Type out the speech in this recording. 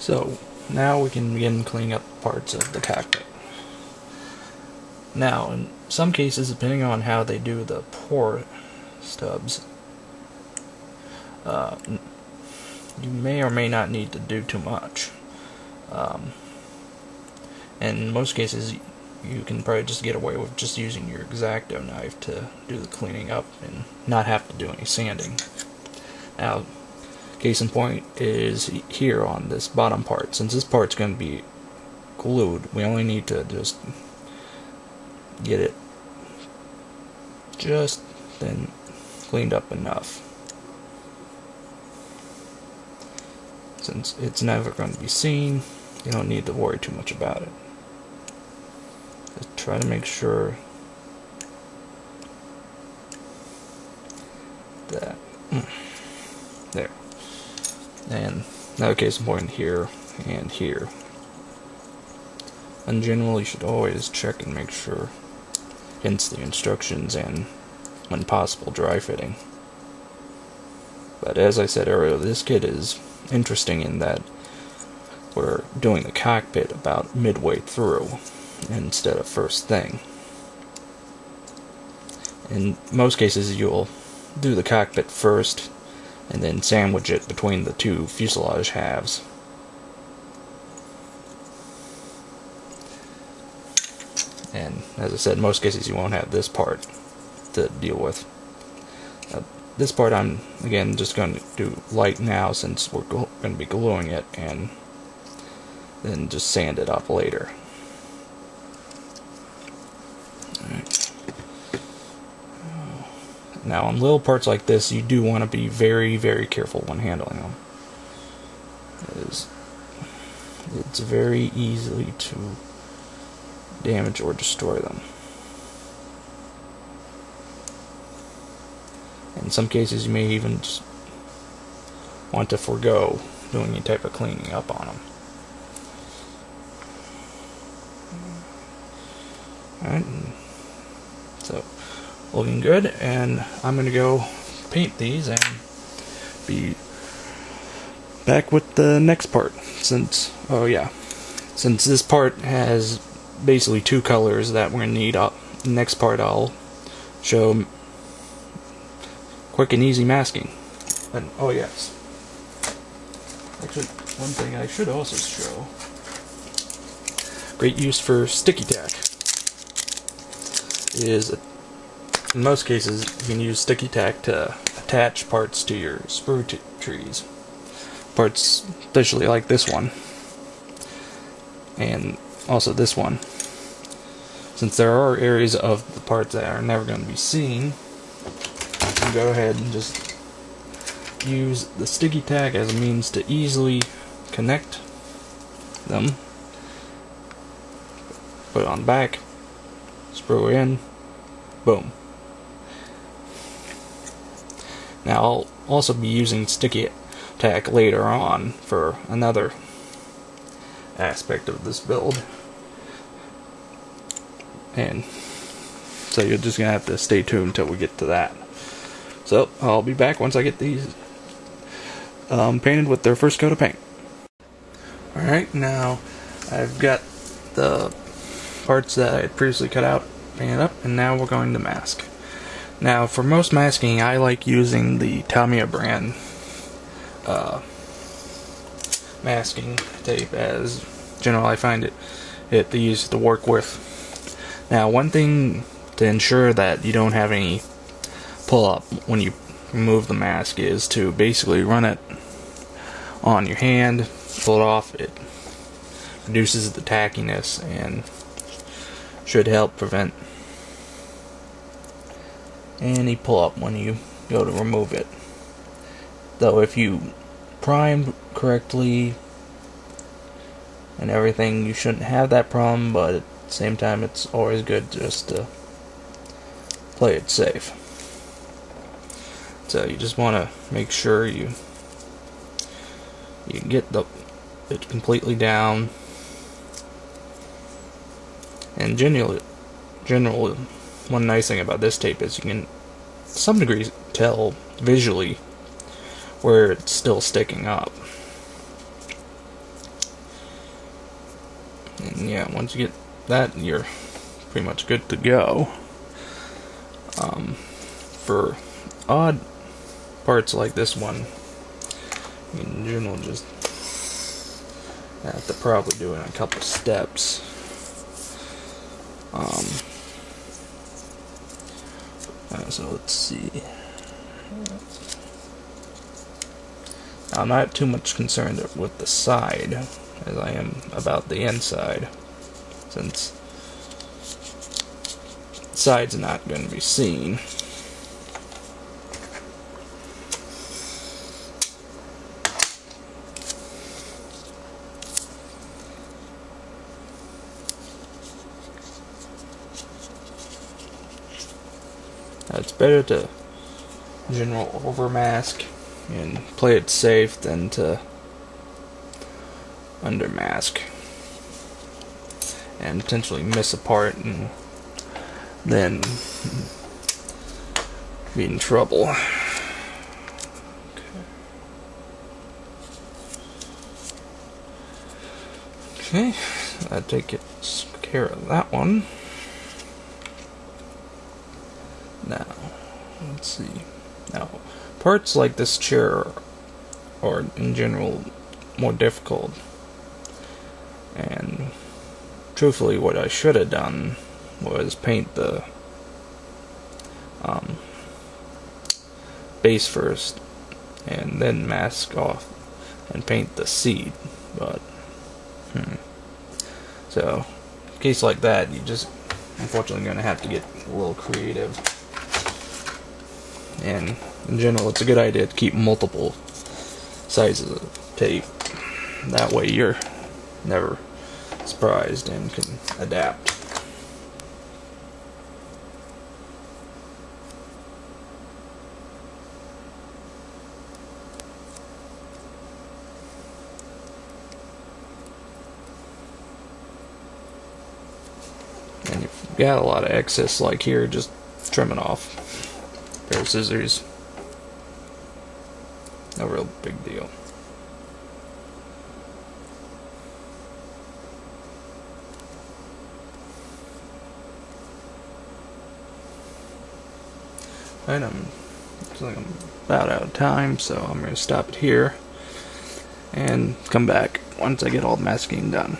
So now we can begin cleaning up parts of the cockpit. Now, in some cases, depending on how they do the port stubs, uh, you may or may not need to do too much. Um, in most cases, you can probably just get away with just using your X-Acto knife to do the cleaning up and not have to do any sanding. Now, case in point is here on this bottom part. Since this part's going to be glued, we only need to just get it just then cleaned up enough. Since it's never going to be seen, you don't need to worry too much about it. Just try to make sure that mm, there. And another case in point here and here. In general, you should always check and make sure, hence the instructions and, when possible, dry fitting. But as I said earlier, this kit is interesting in that we're doing the cockpit about midway through instead of first thing. In most cases, you'll do the cockpit first and then sandwich it between the two fuselage halves. And as I said, most cases you won't have this part to deal with. Uh, this part I'm, again, just going to do light now since we're going to be gluing it and then just sand it up later. Now, on little parts like this, you do want to be very, very careful when handling them. It's, very easily to damage or destroy them. In some cases, you may even want to forego doing any type of cleaning up on them. Alright, so looking good, and I'm gonna go paint these and be back with the next part. Since, oh yeah, since this part has basically two colors that we're gonna need, up next part I'll show quick and easy masking. And oh yes, actually one thing I should also show. Great use for sticky tack is in most cases you can use sticky tack to attach parts to your sprue trees. Parts especially like this one. And also this one. Since there are areas of the parts that are never going to be seen, you can go ahead and just use the sticky tack as a means to easily connect them. Put it on back, sprue in, boom. Now I'll also be using sticky tack later on for another aspect of this build. And so you're just gonna have to stay tuned until we get to that. So I'll be back once I get these um, painted with their first coat of paint. Alright, now I've got the parts that I had previously cut out painted up, and now we're going to mask. Now, for most masking, I like using the Tamiya brand uh, masking tape as general I find it it the to work with. Now, one thing to ensure that you don't have any pull up when you remove the mask is to basically run it on your hand, pull it off. It reduces the tackiness and should help prevent any pull up when you go to remove it. Though if you prime correctly and everything, you shouldn't have that problem, but at the same time, it's always good just to play it safe. So you just want to make sure you you get the it completely down and generally general one nice thing about this tape is you can some degree tell visually where it's still sticking up And yeah, once you get that, you're pretty much good to go. Um, for odd parts like this one, in general, just have to probably do it in a couple steps. Um, uh, so let's see. I'm not too much concerned with the side as I am about the inside, since the side's not going to be seen. It's better to general overmask and play it safe than to undermask and potentially miss a part and then be in trouble. Okay, I take it care of that one. Let's see. Now, parts like this chair are, in general, more difficult. And, truthfully, what I should have done was paint the um, base first, and then mask off and paint the seat. But, hmm. So, case like that, you just unfortunately going to have to get a little creative. And in general, it's a good idea to keep multiple sizes of tape. That way you're never surprised and can adapt. And you've got a lot of excess like here, just trim it off pair of scissors. No real big deal. And I'm, like I'm about out of time, so I'm going to stop it here and come back once I get all the masking done.